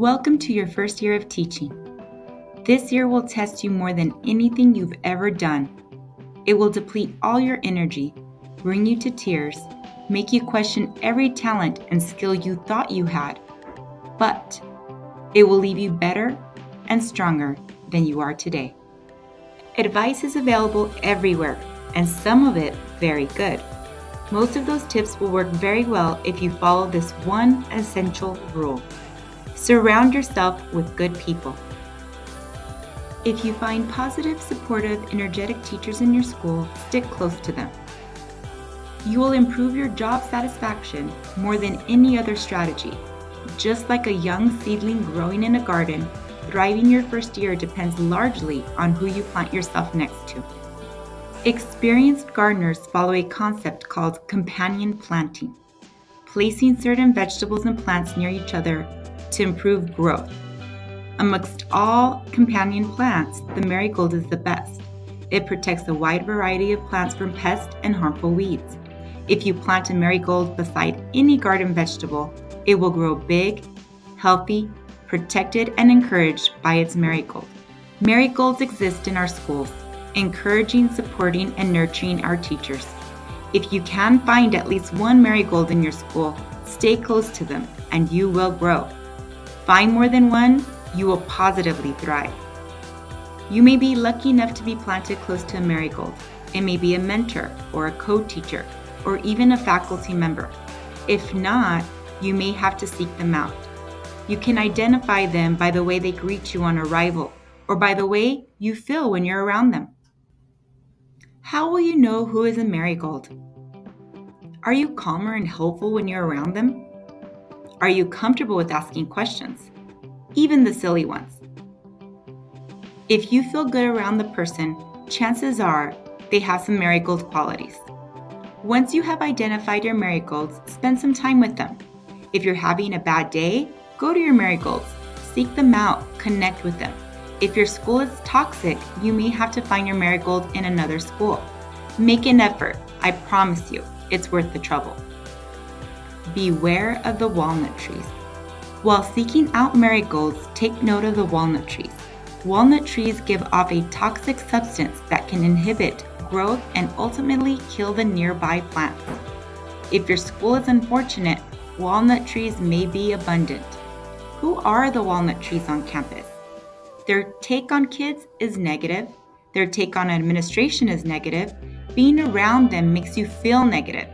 Welcome to your first year of teaching. This year will test you more than anything you've ever done. It will deplete all your energy, bring you to tears, make you question every talent and skill you thought you had. But it will leave you better and stronger than you are today. Advice is available everywhere, and some of it very good. Most of those tips will work very well if you follow this one essential rule surround yourself with good people. If you find positive, supportive, energetic teachers in your school, stick close to them. You will improve your job satisfaction more than any other strategy. Just like a young seedling growing in a garden, thriving your first year depends largely on who you plant yourself next to. Experienced gardeners follow a concept called companion planting, placing certain vegetables and plants near each other to improve growth. Amongst all companion plants, the marigold is the best. It protects a wide variety of plants from pests and harmful weeds. If you plant a marigold beside any garden vegetable, it will grow big, healthy, protected, and encouraged by its marigold. Marigolds exist in our schools, encouraging, supporting, and nurturing our teachers. If you can find at least one marigold in your school, stay close to them and you will grow. Find more than one, you will positively thrive. You may be lucky enough to be planted close to a marigold. It may be a mentor or a co teacher or even a faculty member. If not, you may have to seek them out. You can identify them by the way they greet you on arrival or by the way you feel when you're around them. How will you know who is a marigold? Are you calmer and helpful when you're around them? Are you comfortable with asking questions? Even the silly ones. If you feel good around the person, chances are they have some marigold qualities. Once you have identified your marigolds, spend some time with them. If you're having a bad day, go to your marigolds, seek them out, connect with them. If your school is toxic, you may have to find your marigold in another school. Make an effort. I promise you, it's worth the trouble. Beware of the walnut trees. While seeking out marigolds, take note of the walnut trees. Walnut trees give off a toxic substance that can inhibit growth and ultimately kill the nearby plants. If your school is unfortunate, walnut trees may be abundant. Who are the walnut trees on campus? Their take on kids is negative, their take on administration is negative, being around them makes you feel negative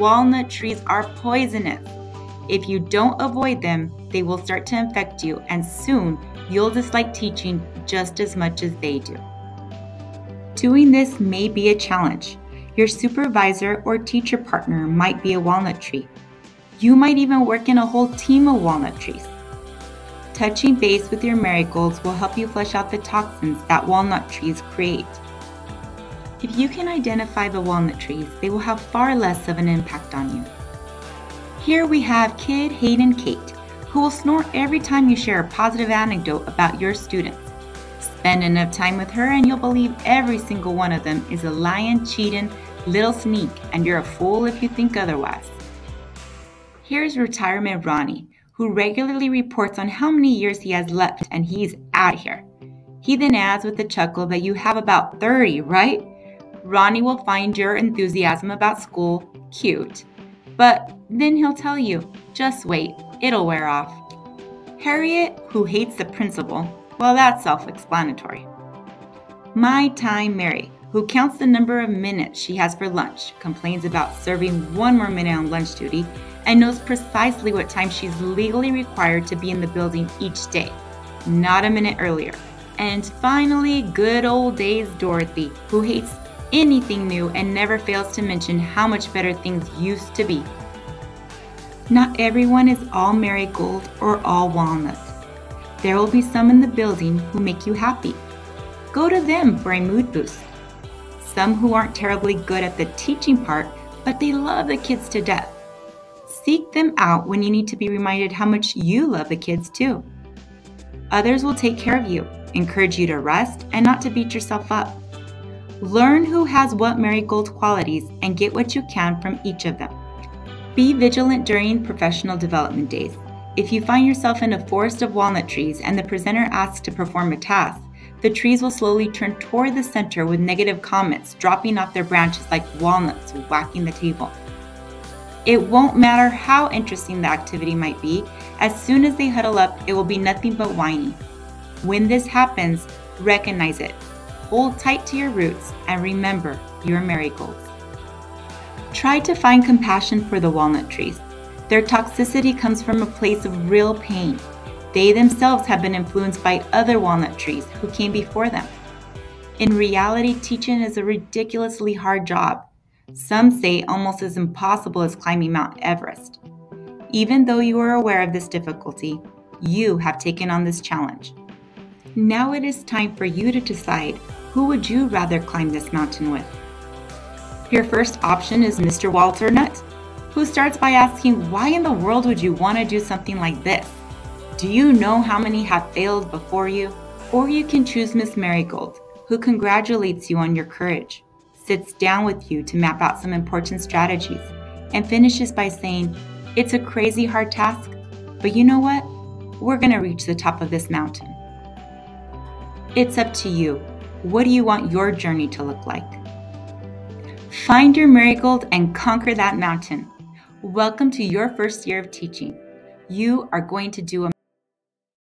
walnut trees are poisonous. If you don't avoid them, they will start to infect you, and soon you'll dislike teaching just as much as they do. Doing this may be a challenge. Your supervisor or teacher partner might be a walnut tree. You might even work in a whole team of walnut trees. Touching base with your marigolds will help you flush out the toxins that walnut trees create. If you can identify the walnut trees, they will have far less of an impact on you. Here we have Kid Hatin' Kate, who will snort every time you share a positive anecdote about your students. Spend enough time with her and you'll believe every single one of them is a lion, cheating, little sneak, and you're a fool if you think otherwise. Here's retirement Ronnie, who regularly reports on how many years he has left and he's out here. He then adds with a chuckle that you have about 30, right? Ronnie will find your enthusiasm about school cute. But then he'll tell you, just wait, it'll wear off. Harriet, who hates the principal, well, that's self explanatory. My Time Mary, who counts the number of minutes she has for lunch, complains about serving one more minute on lunch duty, and knows precisely what time she's legally required to be in the building each day, not a minute earlier. And finally, good old days Dorothy, who hates anything new and never fails to mention how much better things used to be. Not everyone is all marigold or all walnut. There will be some in the building who make you happy. Go to them for a mood boost. Some who aren't terribly good at the teaching part, but they love the kids to death. Seek them out when you need to be reminded how much you love the kids too. Others will take care of you, encourage you to rest, and not to beat yourself up. Learn who has what marigold qualities and get what you can from each of them. Be vigilant during professional development days. if you find yourself in a forest of walnut trees and the presenter asks to perform a task, the trees will slowly turn toward the center with negative comments dropping off their branches like walnuts whacking the table. It won't matter how interesting the activity might be, as soon as they huddle up, it will be nothing but whining. When this happens, recognize it. Hold tight to your roots and remember your marigolds. Try to find compassion for the walnut trees. Their toxicity comes from a place of real pain. They themselves have been influenced by other walnut trees who came before them. In reality, teaching is a ridiculously hard job. Some say almost as impossible as climbing Mount Everest. Even though you are aware of this difficulty, you have taken on this challenge. Now it is time for you to decide who would you rather climb this mountain with? Your first option is Mr. Walter Nutt, who starts by asking, Why in the world would you want to do something like this? Do you know how many have failed before you? Or you can choose Miss Marigold, who congratulates you on your courage, sits down with you to map out some important strategies, and finishes by saying, It's a crazy hard task, but you know what? We're going to reach the top of this mountain. It's up to you. What do you want your journey to look like? Find your marigold and conquer that mountain. Welcome to your first year of teaching. You are going to do a